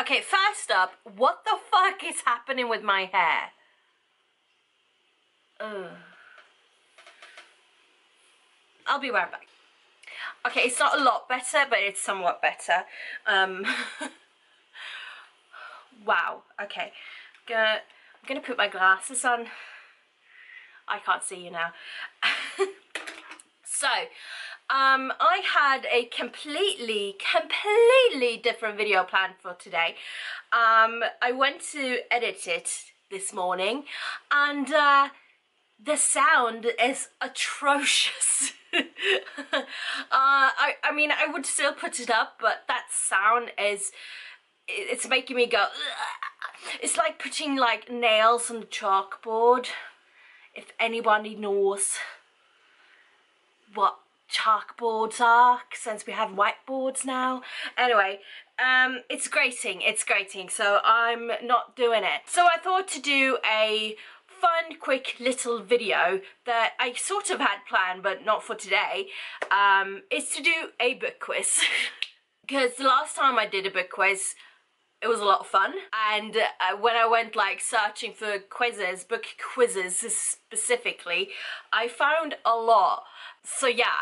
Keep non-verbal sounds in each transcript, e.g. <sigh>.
Okay, first up, what the fuck is happening with my hair? Ugh. I'll be right back. Okay, it's not a lot better, but it's somewhat better. Um, <laughs> wow. Okay, gonna I'm gonna put my glasses on. I can't see you now. <laughs> so, um, I had a completely, completely different video planned for today. Um, I went to edit it this morning, and uh, the sound is atrocious. <laughs> uh, I, I mean, I would still put it up, but that sound is, it's making me go, Ugh. it's like putting like nails on the chalkboard, if anybody knows what chalkboards are, since we have whiteboards now. Anyway, um, it's grating, it's grating, so I'm not doing it. So I thought to do a fun, quick little video that I sort of had planned, but not for today, um, is to do a book quiz. <laughs> because the last time I did a book quiz, it was a lot of fun. And uh, when I went like searching for quizzes, book quizzes specifically, I found a lot. So yeah.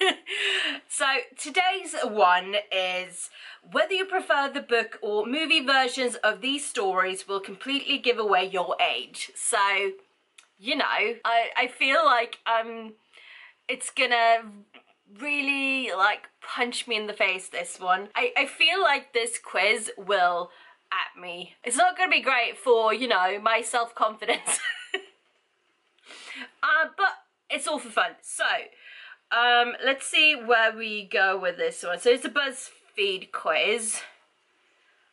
<laughs> so today's one is whether you prefer the book or movie versions of these stories will completely give away your age. So, you know, I, I feel like um, it's gonna really like punch me in the face this one. I, I feel like this quiz will at me. It's not gonna be great for, you know, my self-confidence. <laughs> uh, but it's all for fun. So, um, let's see where we go with this one. So it's a BuzzFeed quiz.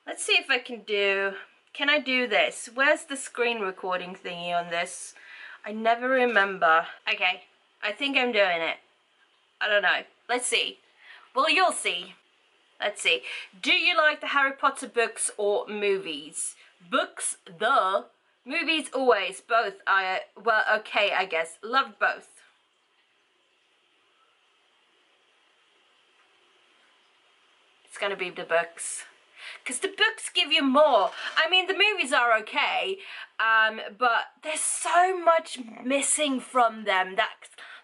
Let's see if I can do, can I do this? Where's the screen recording thingy on this? I never remember. Okay, I think I'm doing it. I don't know. Let's see. Well, you'll see. Let's see. Do you like the Harry Potter books or movies? Books, the. Movies, always. Both. I, well, okay, I guess. Loved both. It's gonna be the books. Because the books give you more. I mean, the movies are okay, um, but there's so much missing from them. That,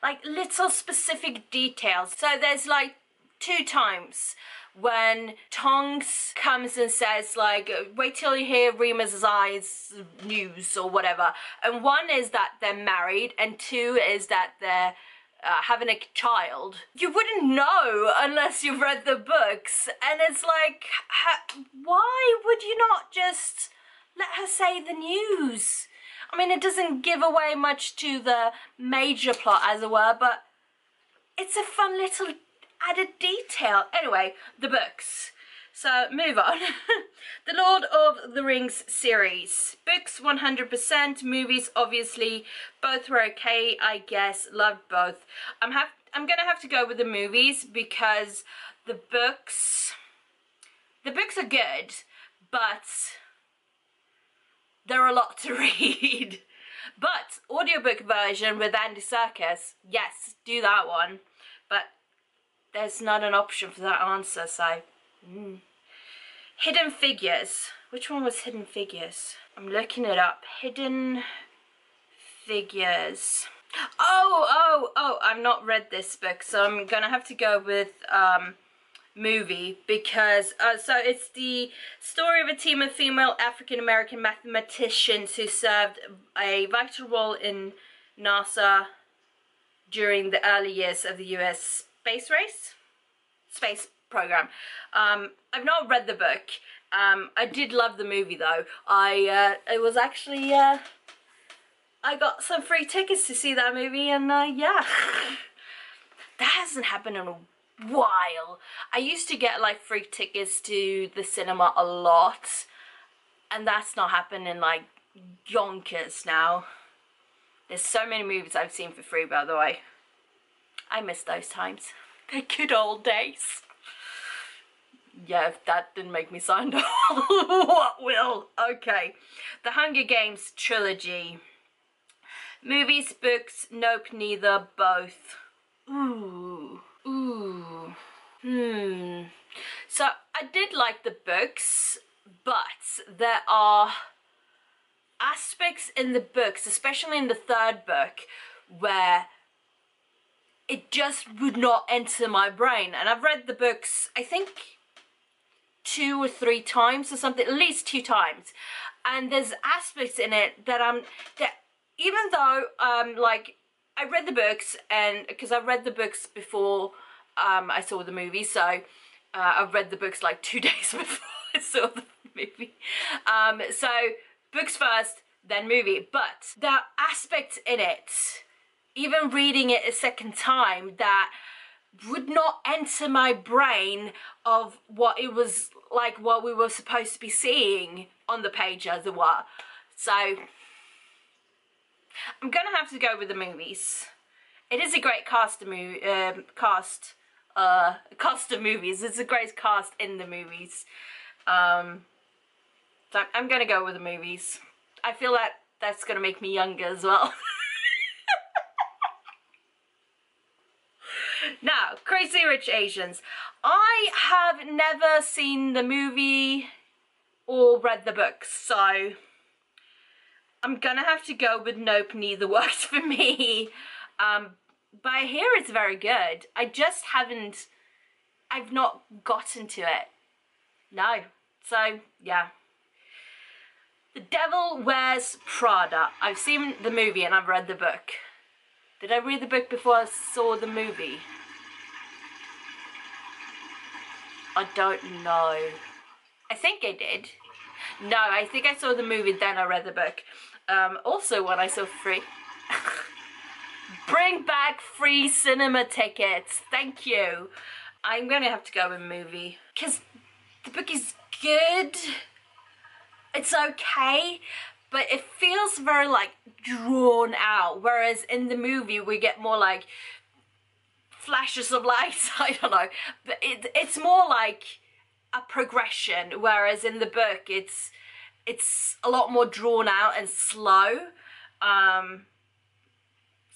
like, little specific details. So there's, like, two times when Tonks comes and says like wait till you hear Remus's eyes news or whatever and one is that they're married and two is that they're uh, having a child, you wouldn't know unless you've read the books. And it's like, why would you not just let her say the news? I mean, it doesn't give away much to the major plot, as it were, but it's a fun little added detail. Anyway, the books. So, move on. <laughs> the Lord of the Rings series. Books 100%, movies obviously, both were okay, I guess, loved both. I'm, have, I'm gonna have to go with the movies because the books, the books are good, but they're a lot to <laughs> read. but audiobook version with Andy Serkis, yes, do that one. But there's not an option for that answer, so... Mm. Hidden Figures. Which one was Hidden Figures? I'm looking it up. Hidden Figures. Oh, oh, oh, I've not read this book, so I'm gonna have to go with um, movie because, uh, so it's the story of a team of female African-American mathematicians who served a vital role in NASA during the early years of the US space race? Space program. Um, I've not read the book. Um, I did love the movie though. I uh, it was actually uh, I got some free tickets to see that movie, and uh, yeah, <laughs> that hasn't happened in a while. I used to get like free tickets to the cinema a lot, and that's not happening like yonkers now. There's so many movies I've seen for free, by the way. I miss those times. <laughs> The good old days yeah, if that didn't make me sound <laughs> what will? Okay. The Hunger Games trilogy. Movies, books, nope, neither, both. Ooh. Hmm. So I did like the books, but there are aspects in the books, especially in the third book, where it just would not enter my brain. And I've read the books, I think, two or three times or something, at least two times. And there's aspects in it that I'm, that even though, um, like, I read the books and, because I read the books before um, I saw the movie, so uh, I read the books like two <laughs> days before I saw the movie. Um, so, books first, then movie. But there are aspects in it even reading it a second time that would not enter my brain of what it was like what we were supposed to be seeing on the page as it were so I'm gonna have to go with the movies it is a great cast um, cast uh cast of movies it's the greatest cast in the movies um so I'm gonna go with the movies I feel that that's gonna make me younger as well <laughs> Now, Crazy Rich Asians. I have never seen the movie or read the book, so I'm gonna have to go with nope, neither works <laughs> for me. Um, but I hear it's very good. I just haven't, I've not gotten to it. No. So, yeah. The Devil Wears Prada. I've seen the movie and I've read the book. Did I read the book before I saw the movie? I don't know. I think I did. No, I think I saw the movie, then I read the book. Um, also, when I saw free. Bring back free cinema tickets. Thank you. I'm gonna have to go in movie. Because the book is good. It's okay. But it feels very like drawn out. Whereas in the movie we get more like flashes of light. <laughs> I don't know, but it, it's more like a progression, whereas in the book it's it's a lot more drawn out and slow. Um,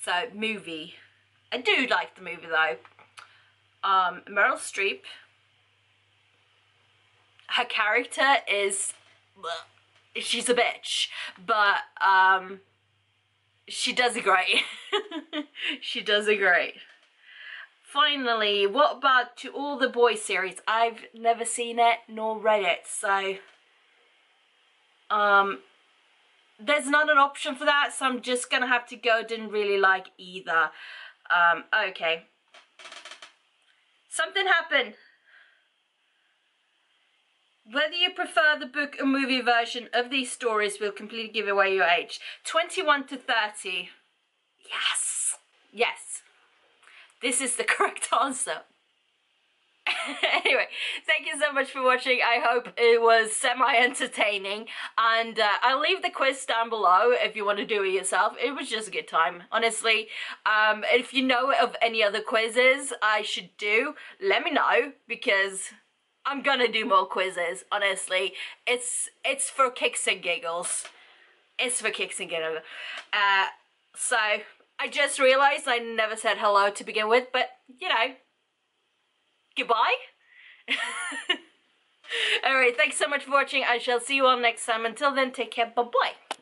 so movie, I do like the movie though. Um, Meryl Streep, her character is, she's a bitch, but um, she does it great. <laughs> she does it great finally, what about To All the Boys series? I've never seen it nor read it, so um, there's not an option for that, so I'm just gonna have to go. Didn't really like either. Um, okay. Something happened. Whether you prefer the book or movie version of these stories will completely give away your age. 21 to 30. Yes. Yes. This is the <laughs> correct answer. <laughs> anyway, thank you so much for watching. I hope it was semi-entertaining. And uh, I'll leave the quiz down below if you want to do it yourself. It was just a good time, honestly. Um, if you know of any other quizzes I should do, let me know because I'm gonna do more quizzes, honestly. It's, it's for kicks and giggles. It's for kicks and giggles. Uh, so, I just realized I never said hello to begin with, but you know, goodbye. <laughs> Alright, thanks so much for watching. I shall see you all next time. Until then, take care. Bye-bye.